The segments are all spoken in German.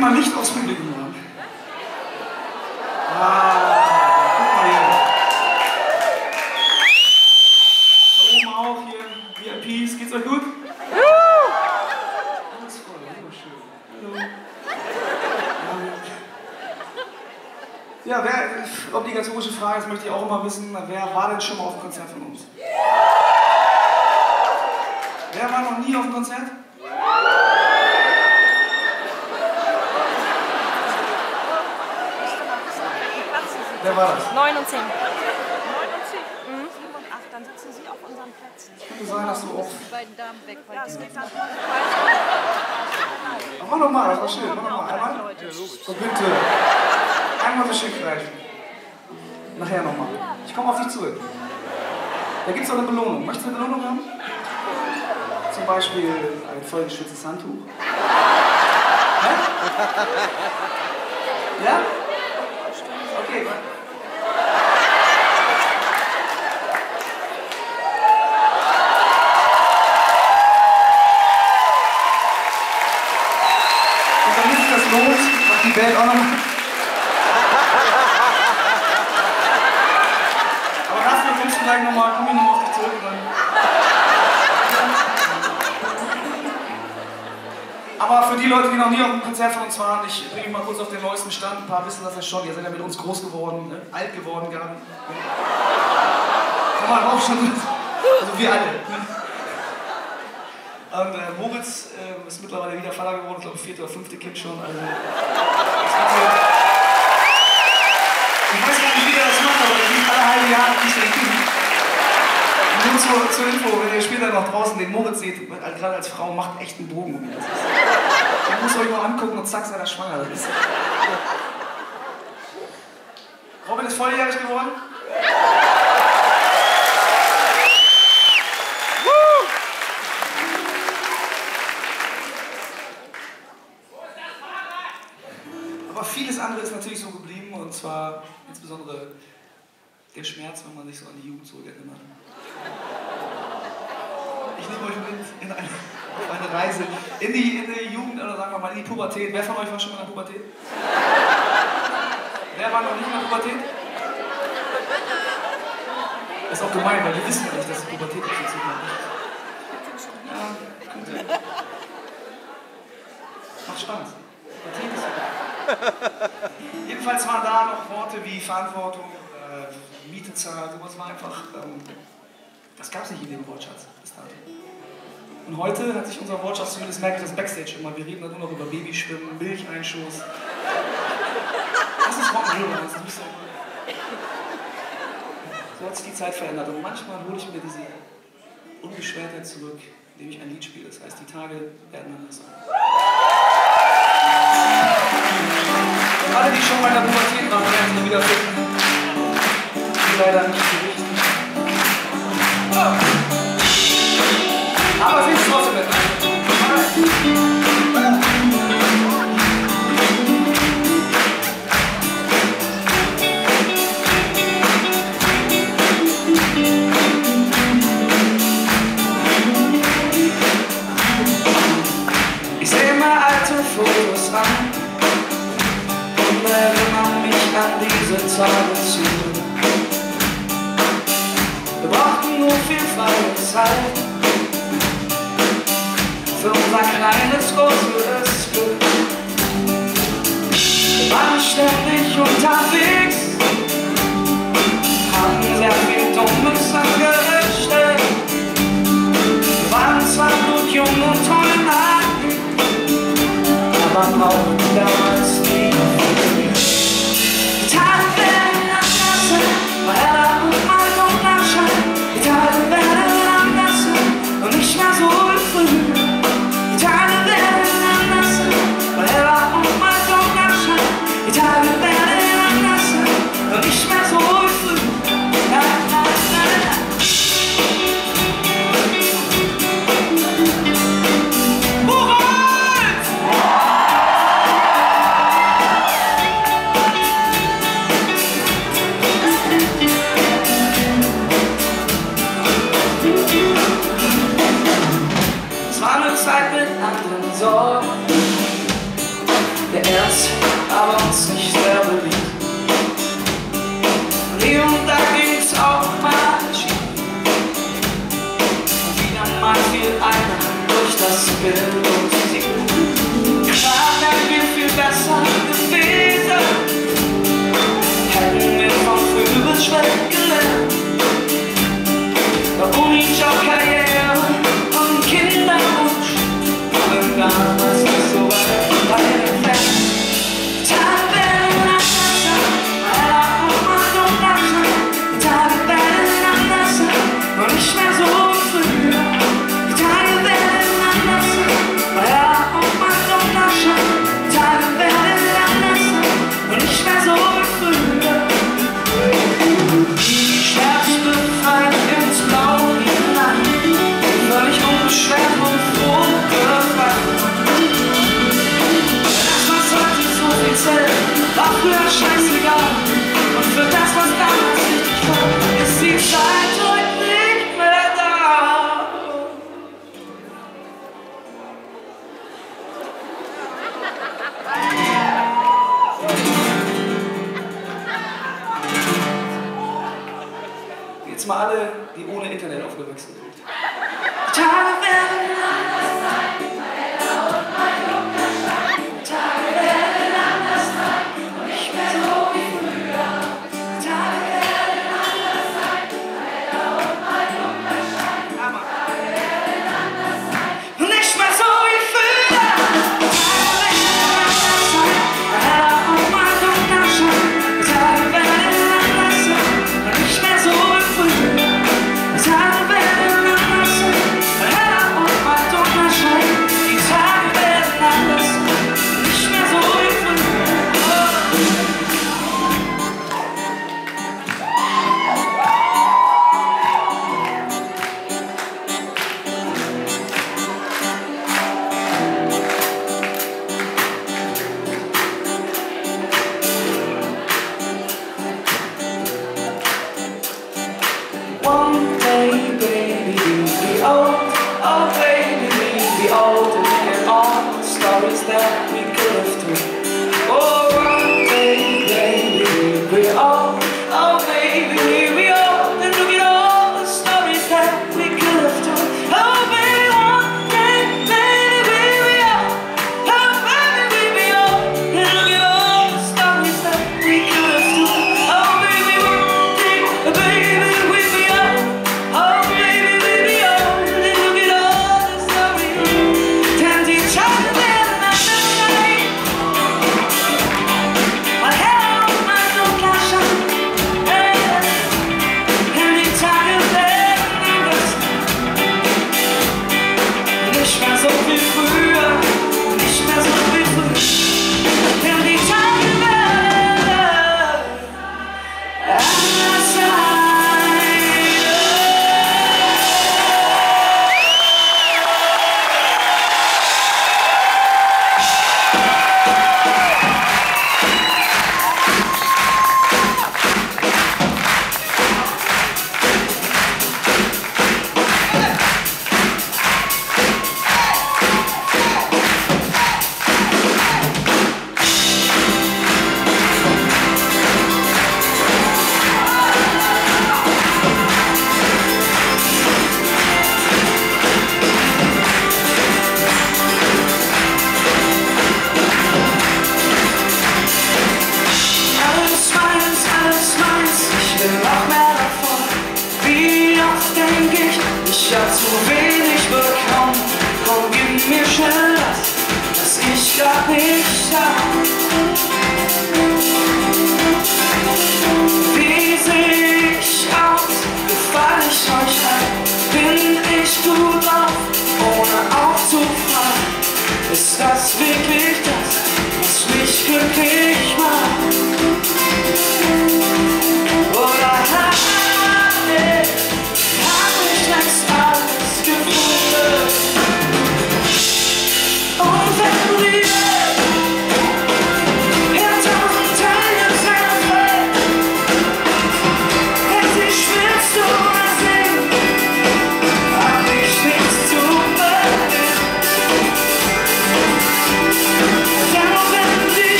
mal Licht aufs Publikum haben? Ah, guck mal hier. Da oben auch hier, VIPs, geht's euch gut? Alles voll, wunderschön. Hallo. Ja, wer, obligatorische Frage, das möchte ich auch immer wissen, wer war denn schon mal auf einem Konzert von uns? Wer war noch nie auf einem Konzert? Wer war das? 9 und 10. 9 und 10. Mhm. 7 und 8, dann sitzen Sie auf unseren Plätzen. Könnte sein, dass du auch. Die beiden Damen weg. Ja, es geht dann Mach nochmal, das war schön. Mach nochmal. Einmal. So, bitte. Einmal so schön kreischen. Nachher nochmal. Ich komme auf dich zurück. Da gibt es auch eine Belohnung. Möchtest du eine Belohnung haben? Zum Beispiel ein vollgeschütztes Handtuch. Hä? Ja? Konzert von uns waren, ich bringe mal kurz auf den neuesten Stand. Ein paar wissen das ja schon, ihr seid ja mit uns groß geworden, ne? alt geworden gar nicht. Kann man auch schon. Also wir alle. Und äh, Moritz äh, ist mittlerweile wieder Vater geworden, ich glaube vierte oder fünfte Kind schon. Also, ich weiß gar nicht, wie der das macht, aber er kriegt alle halbe Jahre kriegt er ein. Nur zur, zur Info, wenn ihr später noch draußen den Moritz seht, gerade als Frau, macht echt einen Bogen um ihn. Ihr müsst euch mal angucken und zack, seid ihr schwanger. Das ist, Robin ist volljährig geworden. Aber vieles andere ist natürlich so geblieben und zwar insbesondere der Schmerz, wenn man sich so an die Jugend zurückerinnert. Ich nehme euch mit in eine, auf eine Reise in die, in die Jugend oder sagen wir mal in die Pubertät. Wer von euch war schon mal in der Pubertät? Wer war noch nicht in der Pubertät? Das ist auch gemein, weil wir wissen ja nicht, dass die Pubertät auf uns zukommt. Ja, könnte. Macht Spaß. Pubertät ist Jedenfalls waren da noch Worte wie Verantwortung, äh, Miete zahlen, sowas war einfach, ähm, das gab es nicht in dem Wortschatz bis dato. Und heute hat sich unser Wortschatz, zumindest merke ich das Backstage immer, wir reden da nur noch über Babyschwimmen, Milcheinschuss. Das ist Rock'n'Roll, das ist nicht so. So hat sich die Zeit verändert und manchmal hole ich mir diese Unbeschwertheit zurück, indem ich ein Lied spiele. Das heißt, die Tage werden anders. Alle, die schon mal in der Pubertät waren, werden sie wieder finden. Die leider nicht unser kleines, großes Glück. Wir waren ständig unterwegs, haben sehr viel Dummes angestellt. Wir waren zwar gut jung und toll aber brauchten fiel einer durch das Bild Thanks.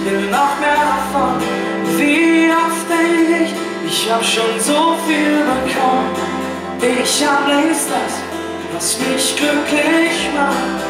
ich will noch mehr davon, wie oft dein ich, Ich hab schon so viel bekommen, ich hab längst das, was mich glücklich macht.